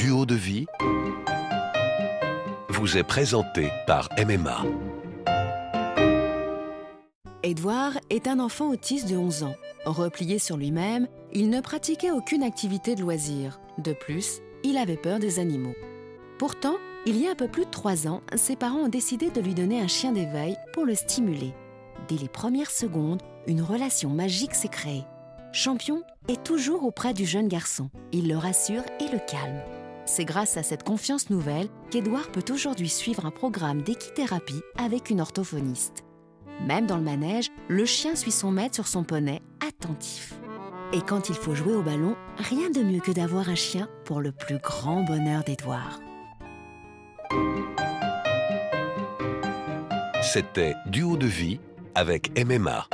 de vie vous est présenté par MMA. Edouard est un enfant autiste de 11 ans. Replié sur lui-même, il ne pratiquait aucune activité de loisir. De plus, il avait peur des animaux. Pourtant, il y a un peu plus de 3 ans, ses parents ont décidé de lui donner un chien d'éveil pour le stimuler. Dès les premières secondes, une relation magique s'est créée. Champion est toujours auprès du jeune garçon. Il le rassure et le calme. C'est grâce à cette confiance nouvelle qu'Edouard peut aujourd'hui suivre un programme d'équithérapie avec une orthophoniste. Même dans le manège, le chien suit son maître sur son poney, attentif. Et quand il faut jouer au ballon, rien de mieux que d'avoir un chien pour le plus grand bonheur d'Edouard. C'était Duo de vie avec MMA.